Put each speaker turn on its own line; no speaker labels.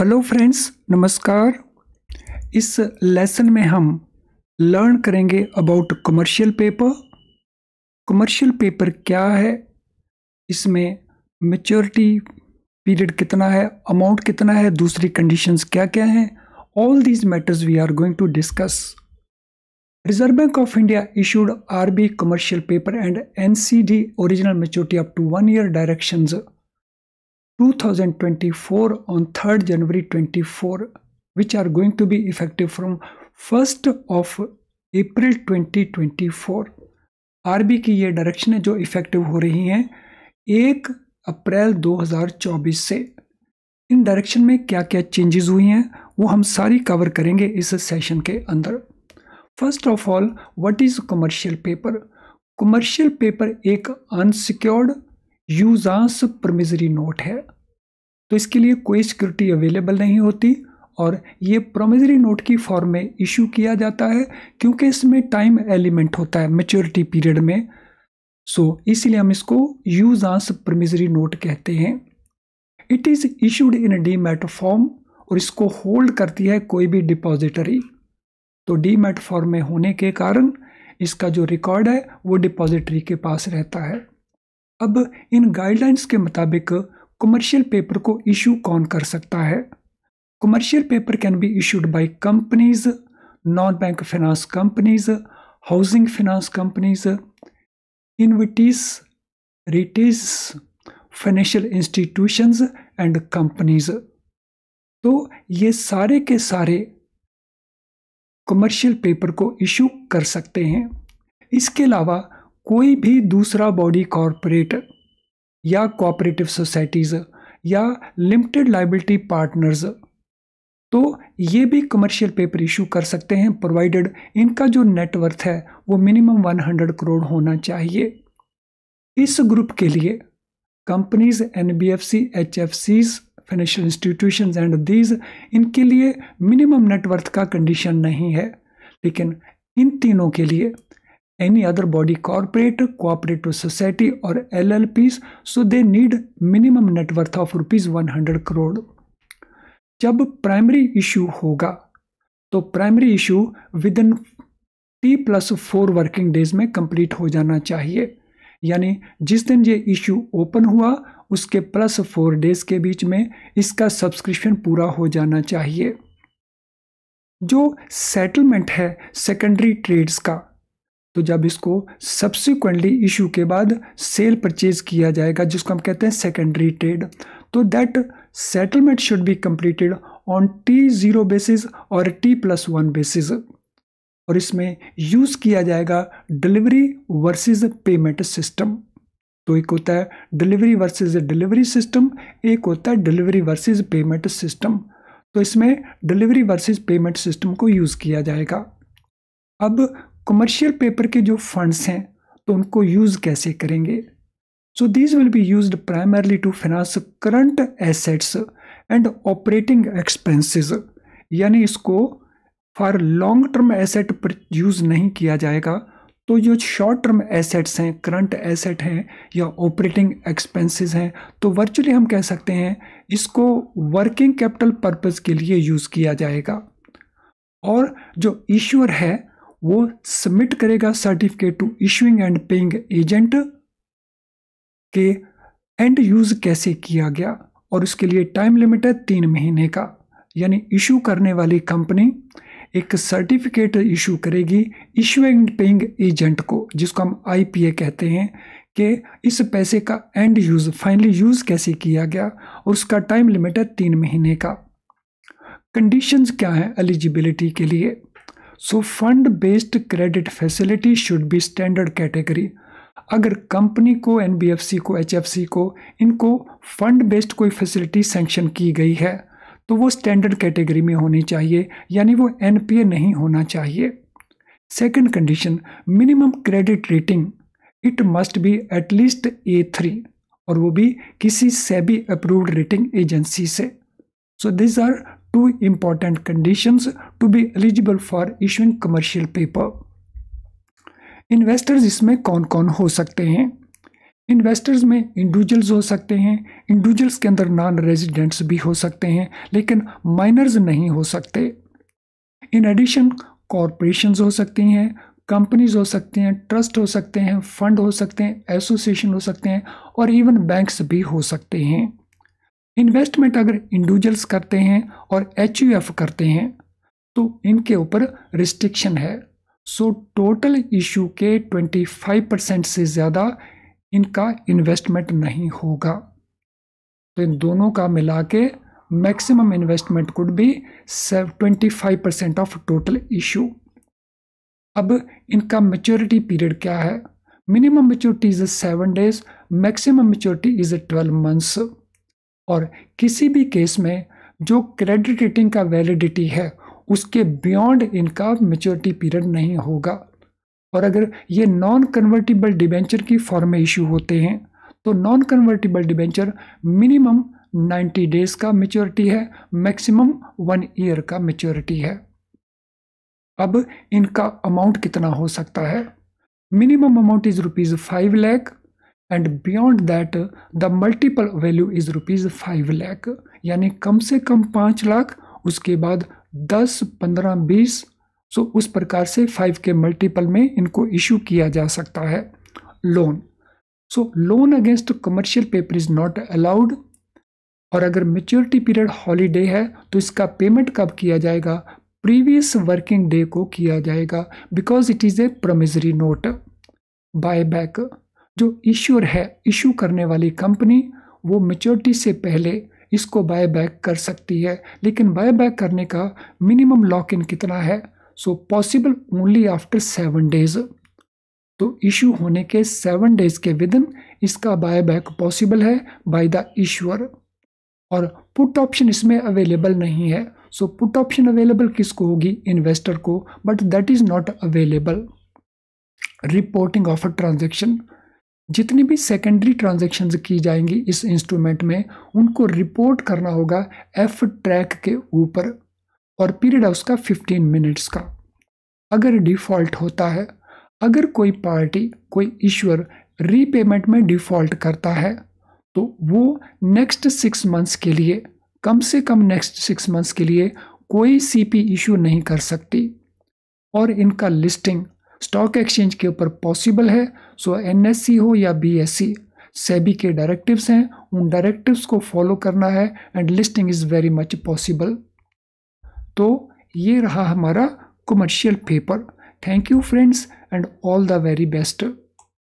Hello friends नमस्कार। इस lesson में हम लर्न करेंगे about commercial paper commercial paper क्या है? इसमें मेच्योरिटी पीरियड कितना है? अमाउंट कितना है? दूसरी कंडीशंस क्या क्या हैं all these matters we are going to discuss Reserve Bank of India issued RB commercial paper and NCD original maturity up to one year directions 2024 on 3rd January 24 which are going to be effective from 1st of April 2024 RB की ये direction है जो effective हो रही हैं एक अप्रैल 2024 से। इन direction में क्या क्या चेंजेस हुई हैं, वो हम सारी कवर करेंगे इस सेशन के अंदर। First of all what is commercial paper commercial paper एक अनसिक्योर्ड यूजांस प्रमिजरी नोट है। तो इसके लिए कोई सिक्योरिटी अवेलेबल नहीं होती और ये प्रोमिजरी नोट की फॉर्म में इशू किया जाता है क्योंकि इसमें टाइम एलिमेंट होता है मेच्योरिटी पीरियड में। सो so, इसीलिए हम इसको यूज़ यूजांस प्रमिजरी नोट कहते हैं। It is issued in demat form और इसको होल्ड करती है कोई भी डिपॉजिटरी तो डी मैट फॉर्म में होने के कारण इसका जो रिकॉर्ड है वो डिपॉजिटरी के पास रहता है। अब इन गाइडलाइंस के मुताबिक कमर्शियल पेपर को इशू कौन कर सकता है? Commercial paper can be issued by companies non bank finance companies housing finance companies InvITs REITs financial institutions and companies तो ये सारे के सारे कमर्शियल पेपर को इशू कर सकते हैं। इसके अलावा कोई भी दूसरा बॉडी कॉरपोरेट या कोऑपरेटिव सोसाइटीज़ या लिमिटेड लाइबिलिटी पार्टनर्स तो ये भी कमर्शियल पेपर इशू कर सकते हैं प्रोवाइडेड इनका जो नेटवर्थ है, वो मिनिमम 100 करोड़ होना चाहिए। इस ग्रुप के लिए companies N B F C H F Cs financial institution and these इनके लिए मिनिमम नेटवर्थ का कंडीशन नहीं है। लेकिन इन तीनों के लिए any other body corporate, cooperative society or llps so they need minimum net worth of rupees 100 crore जब प्राइमरी इशू होगा तो primary issue within T plus four working days में कंप्लीट हो जाना चाहिए। यानी जिस दिन ये इशू ओपन हुआ, उसके प्लस फोर डेज़ के बीच में इसका सब्सक्रिप्शन पूरा हो जाना चाहिए। जो सेटलमेंट है सेकेंडरी ट्रेड्स का तो जब इसको सब्सिक्वेंटली इशू के बाद सेल परचेज किया जाएगा, जिसको हम कहते हैं सेकेंडरी ट्रेड तो that settlement should be completed on T zero basis और टी प्लस वन बेसिस और इसमें यूज़ किया जाएगा डिलीवरी वर्सेस पेमेंट सिस्टम तो एक होता है डिलीवरी वर्सेस डिलीवरी सिस्टम एक होता है डिलीवरी वर्सेस पेमेंट सिस्टम तो इसमें डिलीवरी वर्सेस पेमेंट सिस्टम को यूज़ किया जाएगा. अब कमर्शियल पेपर के जो फंड्स हैं तो उनको यूज़ कैसे करेंगे? So these will be use primarily to finance current assets and operating expenses यानी इसको फॉर लॉन्ग टर्म एसेट पर यूज़ नहीं किया जाएगा। तो जो शॉर्ट टर्म एसेट्स हैं करंट एसेट हैं, या ऑपरेटिंग एक्सपेंसेस हैं तो वर्चुअली हम कह सकते हैं, इसको वर्किंग कैपिटल पर्पज़ के लिए यूज़ किया जाएगा। और जो ईश्वर है वो सबमिट करेगा certificate to issuing and paying agent के एंड यूज़ कैसे किया गया और उसके लिए टाइम लिमिट है तीन महीने का। यानी इशू करने वाली कंपनी एक सर्टिफिकेट इशू करेगी इशू एंड पेइंग एजेंट को, जिसको हम आईपीए कहते हैं, कि इस पैसे का एंड यूज़ फाइनली यूज़ कैसे किया गया और उसका टाइम लिमिट है तीन महीने का। कंडीशंस क्या है? एलिजिबिलिटी के लिए। So fund based credit facility should be standard category अगर कंपनी को एनबीएफसी को एचएफसी को, इनको फंड बेस्ड कोई फैसिलिटी सेंक्शन की गई है तो वो स्टैंडर्ड कैटेगरी में होनी चाहिए, यानी वो एनपीए नहीं होना चाहिए। Second condition minimum credit rating it must be at least A three और वो भी किसी सेबी अप्रूव्ड रेटिंग एजेंसी से। So this are two important conditions to be eligible for issuing commercial paper. Investors इसमें कौन कौन हो सकते हैं? इन्वेस्टर्स में इंडिविजुअल्स हो सकते हैं इंडिविजुअल्स के अंदर नॉन रेजिडेंट्स भी हो सकते हैं, लेकिन माइनर्स नहीं हो सकते। इन एडिशन कॉरपोरेशन हो सकती हैं कंपनीज़ हो सकते हैं ट्रस्ट हो सकते हैं फंड हो सकते हैं एसोसिएशन हो सकते हैं, और इवन बैंक्स भी हो सकते हैं। इन्वेस्टमेंट अगर इंडिविजुअल्स करते हैं और HUF करते हैं तो इनके ऊपर रिस्ट्रिक्शन है। सो टोटल इशू के 25 परसेंट से ज़्यादा इनका इन्वेस्टमेंट नहीं होगा। तो इन दोनों का मिला के maximum investment could be twenty five percent of total issue अब इनका मेच्योरिटी पीरियड क्या है? Minimum maturity is seven days maximum maturity is twelve months और किसी भी केस में जो क्रेडिट रेटिंग का वैलिडिटी है, उसके बियॉन्ड इनका मेच्योरिटी पीरियड नहीं होगा। और अगर ये नॉन कन्वर्टिबल डिबेंचर की फॉर्म में इशू होते हैं तो non convertible debenture minimum 90 days का मेच्योरिटी है मैक्सिमम वन ईयर का मेच्योरिटी है। अब इनका अमाउंट कितना हो सकता है? Minimum amount is rupees five lakh and beyond that the multiple value is rupees five lakh यानी कम से कम पाँच लाख, उसके बाद दस, पंद्रह, बीस। सो उस प्रकार से फाइव के मल्टीपल में इनको इशू किया जा सकता है। Loan so loan against commercial paper is not allowed और अगर मेच्योरिटी पीरियड हॉलीडे है तो इसका पेमेंट कब किया जाएगा? प्रीवियस वर्किंग डे को किया जाएगा because it is a promissory note buy back जो इश्यूर है इशू करने वाली कंपनी वो मेच्योरिटी से पहले इसको बाय बैक कर सकती है। लेकिन बाय बैक करने का मिनिमम लॉक इन कितना है? So possible only after seven days तो इशू होने के सेवन डेज़ के विद इन इसका बाय बैक पॉसिबल है बाय द इश्यूअर और पुट ऑप्शन इसमें अवेलेबल नहीं है। सो पुट ऑप्शन अवेलेबल किसको होगी? इन्वेस्टर को। But that is not available reporting of a transaction जितनी भी सेकेंडरी ट्रांजेक्शन की जाएँगी इस इंस्ट्रूमेंट में, उनको रिपोर्ट करना होगा एफ़ ट्रैक के ऊपर और पीरियड है उसका फिफ्टीन मिनट्स का। अगर डिफ़ॉल्ट होता है, अगर कोई पार्टी कोई ईश्वर रीपेमेंट में डिफ़ॉल्ट करता है तो वो नेक्स्ट सिक्स मंथ्स के लिए, कम से कम नेक्स्ट सिक्स मंथ्स के लिए कोई सीपी इशू नहीं कर सकती। और इनका लिस्टिंग स्टॉक एक्सचेंज के ऊपर पॉसिबल है, सो एनएससी हो या बीएससी सेबी के डायरेक्टिव्स हैं, उन डायरेक्टिव्स को फॉलो करना है, and listing is very much possible. तो ये रहा हमारा commercial paper. Thank you friends, and all the very best.